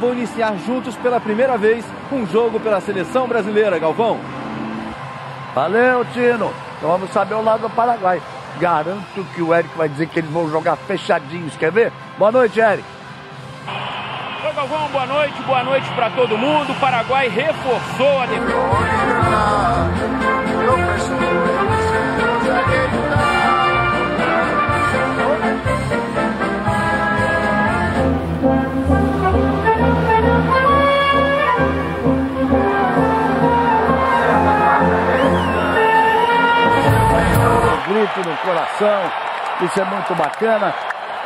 Vão iniciar juntos pela primeira vez um jogo pela seleção brasileira, Galvão. Valeu, Tino. Então vamos saber o lado do Paraguai. Garanto que o Eric vai dizer que eles vão jogar fechadinhos. Quer ver? Boa noite, Eric. Oi, Galvão, boa noite, boa noite para todo mundo. O Paraguai reforçou a defesa. Coração, isso é muito bacana.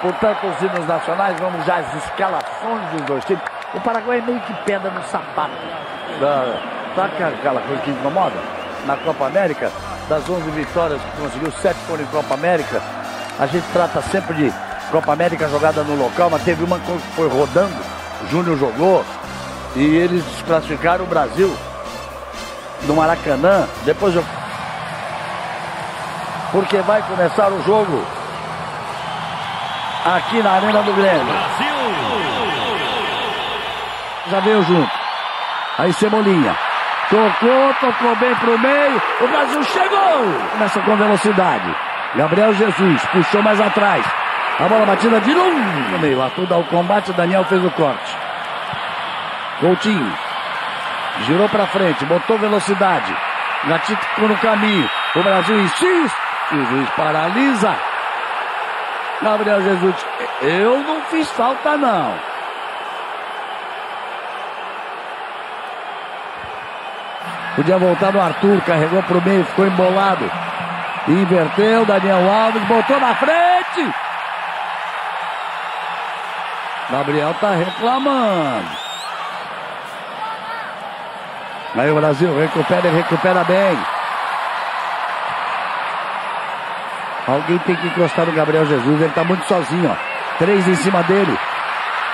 Portanto, os hinos nacionais, vamos já às escalações dos dois times. O Paraguai é meio que pedra no sapato. Da, sabe aquela coisa que incomoda? Na Copa América, das 11 vitórias que conseguiu, 7 foram em Copa América. A gente trata sempre de Copa América jogada no local, mas teve uma que foi rodando. O Júnior jogou e eles desclassificaram o Brasil no Maracanã. Depois eu porque vai começar o jogo aqui na Arena do Grêmio. Brasil! Já veio junto. Aí Cebolinha. Tocou, tocou bem pro meio. O Brasil chegou! Começa com velocidade. Gabriel Jesus puxou mais atrás. A bola batida de novo no meio. Arthur ao combate. Daniel fez o corte. Coutinho. Girou pra frente. Botou velocidade. Gatito ficou no caminho. O Brasil insiste. E o juiz paralisa. Gabriel Jesus, eu não fiz falta não. Podia voltar no Arthur, carregou pro meio, ficou embolado. Inverteu, Daniel Alves, botou na frente. Gabriel tá reclamando. Aí o Brasil recupera e recupera bem. Alguém tem que encostar no Gabriel Jesus. Ele tá muito sozinho, ó. Três em cima dele.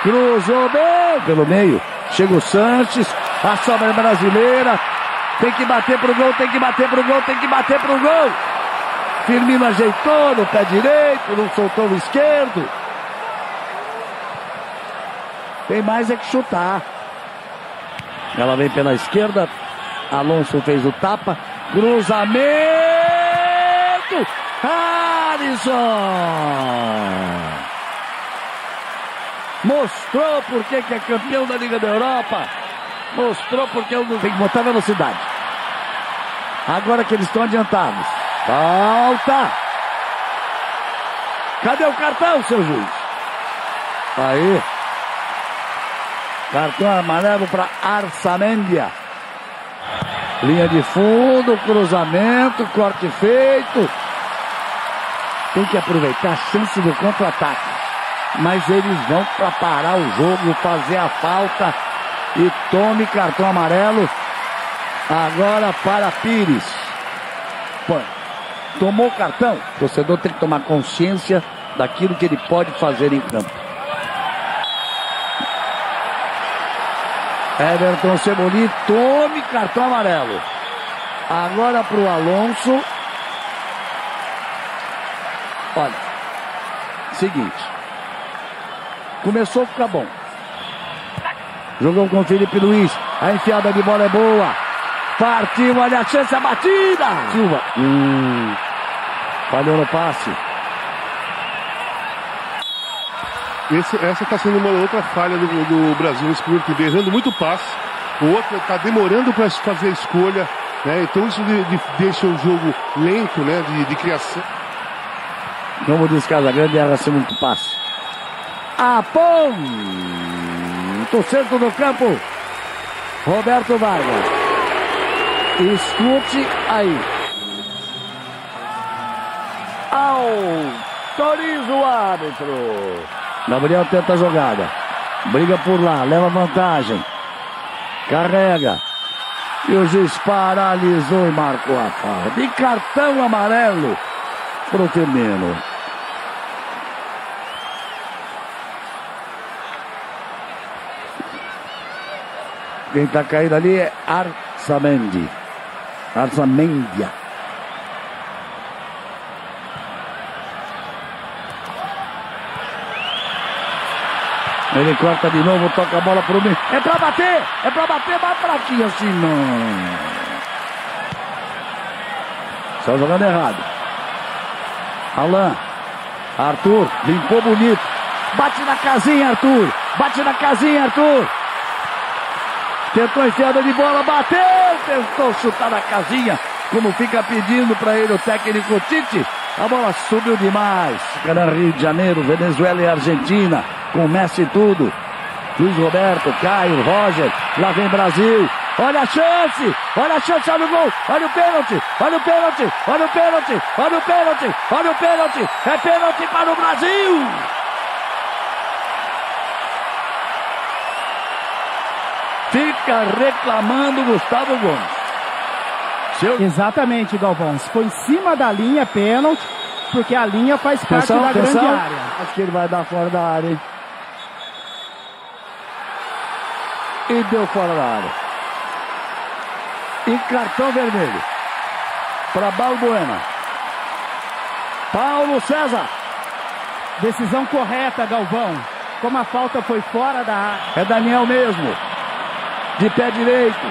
Cruzou bem pelo meio. Chega o Sanches. A sobra brasileira. Tem que bater pro gol, tem que bater pro gol, tem que bater pro gol. Firmino ajeitou no pé direito, não soltou o esquerdo. Tem mais é que chutar. Ela vem pela esquerda. Alonso fez o tapa. Cruzamento. Alisson! Mostrou porque que é campeão da Liga da Europa. Mostrou porque eu não tem que botar velocidade. Agora que eles estão adiantados. Falta! Cadê o cartão, seu juiz? Aí. Cartão amarelo para Arsamendia. Linha de fundo, cruzamento, corte feito. Tem que aproveitar a chance do contra-ataque. Mas eles vão para parar o jogo, fazer a falta e tome cartão amarelo. Agora para Pires. Pô, tomou o cartão, o torcedor tem que tomar consciência daquilo que ele pode fazer em campo. Everton Cebolinha, tome cartão amarelo. Agora para o Alonso. Olha, seguinte. Começou a ficar bom. Jogou com o Felipe Luiz. A enfiada de bola é boa. Partiu, olha a chance, a batida. Silva. Hum, falhou no passe. Esse, essa está sendo uma outra falha do, do Brasil nesse primeiro tempo, errando muito passe. O outro está demorando para fazer a escolha. Né? Então isso de, de, deixa o jogo lento né? de, de criação. Como diz Casagrande, erra-se muito passe. A ponto centro do campo. Roberto Vargas. Escute aí. Autoriza o árbitro. Gabriel tenta a jogada. Briga por lá, leva vantagem. Carrega. E o juiz paralisou e marcou a falta. De cartão amarelo pro Firmino. Quem está caído ali é Arsamendi. Arsamendia. Ele corta de novo, toca a bola pro meio. É pra bater! É pra bater, mas fraquinho assim não. Só jogando errado. Alain. Arthur limpou bonito. Bate na casinha, Arthur. Bate na casinha, Arthur. Tentou enfiada de bola, bateu. Tentou chutar na casinha. Como fica pedindo para ele o técnico Tite. A bola subiu demais. No Rio de Janeiro, Venezuela e Argentina. Com Messi tudo. Luiz Roberto, Caio, Roger. Lá vem Brasil. Olha a chance! Olha a chance, olha o gol! Olha o pênalti! Olha o pênalti! Olha o pênalti! Olha o pênalti! Olha o pênalti! É pênalti para o Brasil! Fica reclamando Gustavo Gomes. Seu... Exatamente, Galvão. Se foi em cima da linha, pênalti, porque a linha faz parte da grande área. Acho que ele vai dar fora da área, hein? E deu fora da área. E cartão vermelho. Para Balbuena. Paulo César. Decisão correta, Galvão. Como a falta foi fora da área. É Daniel mesmo. De pé direito.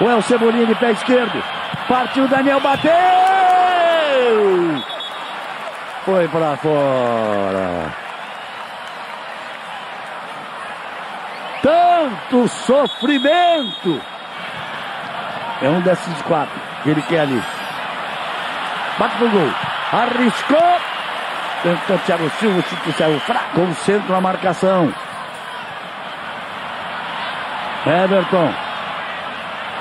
Ou é o Cebolinha de pé esquerdo. Partiu Daniel, bateu! Foi para fora. Tanto sofrimento. É um desses quatro que ele quer ali. Bate pro gol. Arriscou. Tentou Thiago Silva, o saiu fraco. Concentra a marcação. Everton.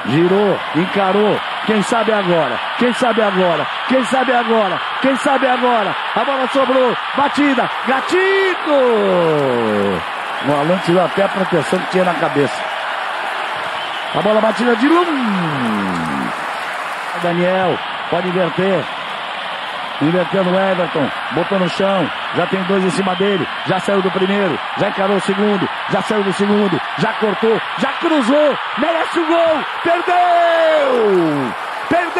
Girou, encarou. Quem sabe agora? Quem sabe agora? Quem sabe agora? Quem sabe agora? A bola sobrou. Batida. Gatito. O Alan tirou até a proteção que tinha na cabeça. A bola batida de Lum. Daniel. Pode inverter. Invertendo o Everton, botou no chão, já tem dois em cima dele, já saiu do primeiro, já encarou o segundo, já saiu do segundo, já cortou, já cruzou, merece o gol, perdeu! Perdeu!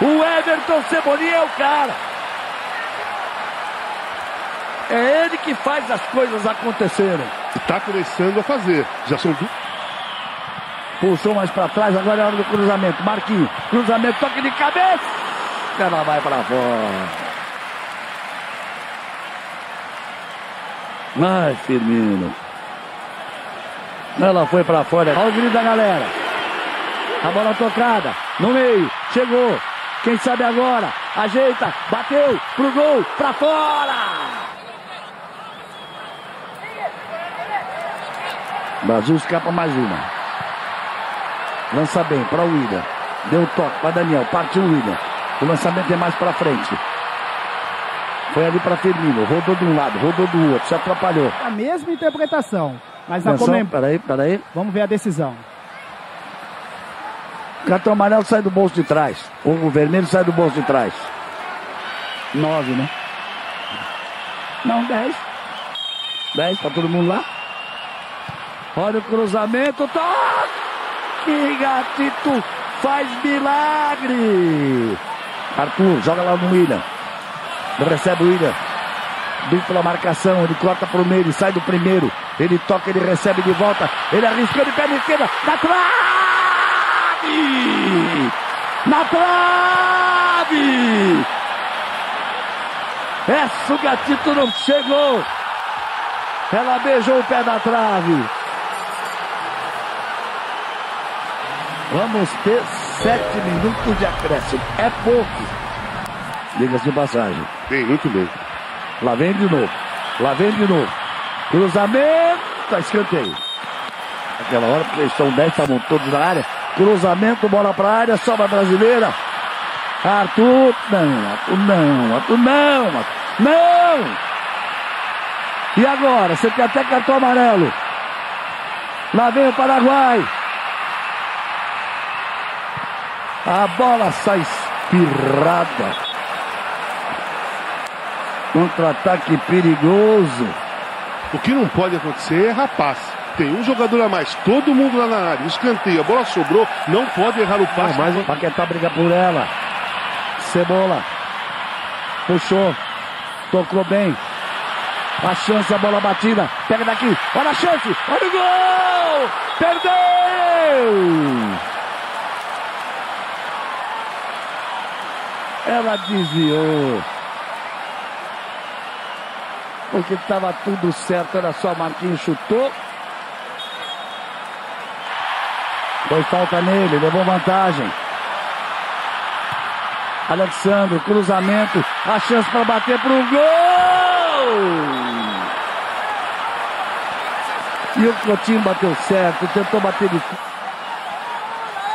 O Everton Cebolinha é o cara. É ele que faz as coisas acontecerem. Está começando a fazer. Já são Puxou mais para trás, agora é hora do cruzamento. Marquinhos, cruzamento, toque de cabeça. Ela vai para fora. Vai, Firmino. Ela foi para fora. Olha o grito da galera. A bola tocada, no meio, chegou. Quem sabe agora? Ajeita, bateu, pro gol, para fora. Brasil escapa mais uma. Lança bem para o William. Deu toque para Daniel. Partiu o William. O lançamento é mais para frente. Foi ali para Firmino. Rodou de um lado, rodou do outro. Se atrapalhou. A mesma interpretação. Mas a comem... Peraí, peraí. Vamos ver a decisão. O cartão amarelo sai do bolso de trás. O vermelho sai do bolso de trás. Nove, né? Não, dez. Dez, tá todo mundo lá? Olha o cruzamento, toque! que Gatito faz milagre. Arthur joga lá no William. Recebe o William. Dupla marcação, ele corta para o meio, sai do primeiro. Ele toca, ele recebe de volta. Ele arriscou de pé na esquerda. Na trave! Na trave! Essa o Gatito não chegou. Ela beijou o pé da trave. Vamos ter sete minutos de acréscimo. É pouco. Liga-se de passagem. Bem, muito bem. Lá vem de novo. Lá vem de novo. Cruzamento. Tá escanteio. Aquela hora, porque eles são 10, estavam todos na área. Cruzamento, bola pra área, sobra brasileira. Arthur, não, Arthur não, Arthur não, Arthur, não! E agora? Você tem até cartão amarelo. Lá vem o Paraguai. A bola sai espirrada. Contra-ataque perigoso. O que não pode acontecer é rapaz. Tem um jogador a mais, todo mundo lá na área. Escanteio, a bola sobrou, não pode errar o passe. Mas o Paquetá briga por ela. Cebola. Puxou. Tocou bem. A chance, a bola batida. Pega daqui. Olha a chance. Olha o gol! Perdeu! Ela desviou. Porque estava tudo certo. Era só Marquinhos chutou. Foi falta nele. Levou vantagem. Alexandre, cruzamento. A chance para bater para o gol! E o Coutinho bateu certo. Tentou bater de.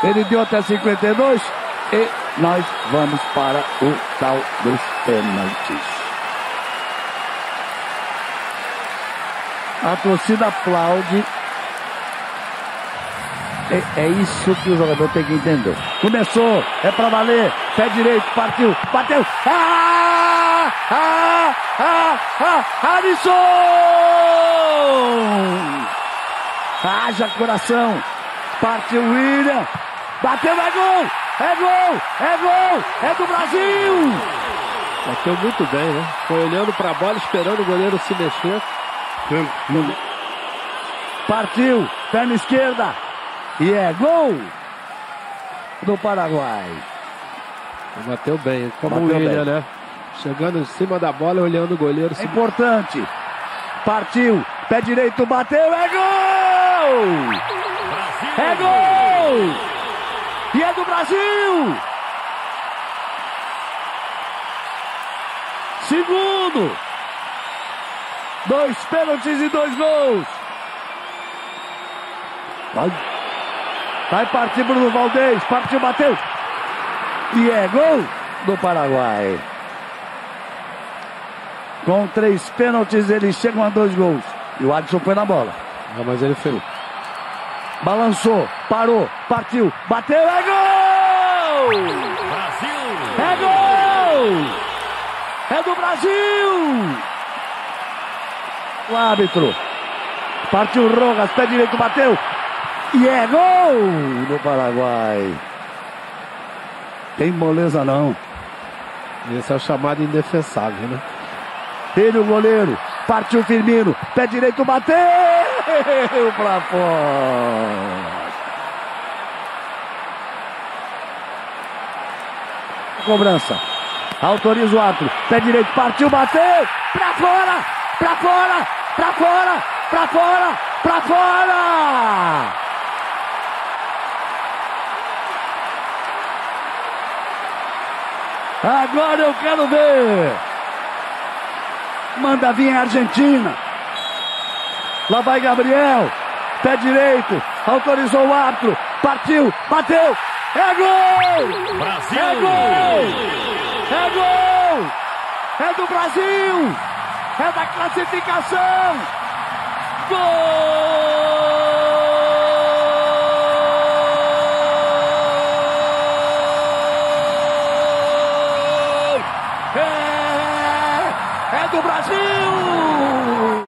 Ele deu até 52. E nós vamos para o tal dos pênaltis. A torcida aplaude. É, é, isso que o jogador tem que entender. Começou, é para valer. Pé direito, partiu, bateu. Ah! Ah! Ah! Ah! Alisson! Haja coração. Partiu William. Bateu, é gol! É gol! É gol! É do Brasil! Bateu muito bem, né? Foi olhando para a bola, esperando o goleiro se mexer. Partiu, perna esquerda. E é gol do Paraguai. Bateu bem, como Bateu o William, bem. né? Chegando em cima da bola, olhando o goleiro. É importante. Partiu, pé direito, bateu, é gol! É gol! E é do Brasil! Segundo! Dois pênaltis e dois gols! Vai, vai partir Bruno Valdez, partiu, bateu! E é gol do Paraguai. Com três pênaltis, eles chegam a dois gols. E o Adson foi na bola. Ah, mas ele fez. Balançou, parou, partiu, bateu, é gol! É gol! É do Brasil! O árbitro. Partiu Rogas, pé direito, bateu. E é gol do Paraguai. Tem moleza não. Esse é o chamado indefensável, né? Ele, o goleiro. Partiu Firmino. Pé direito, bateu pra fora. Cobrança. Autoriza o árbitro. Pé direito, partiu, bateu. Pra fora, pra fora, pra fora, pra fora, pra fora. Agora eu quero ver. Manda vir a Argentina. Lá vai Gabriel. Pé direito. Autorizou o árbitro. Partiu. Bateu. É gol! Brasil! É gol! É gol! É do Brasil! É da classificação! Gol! É, é do Brasil!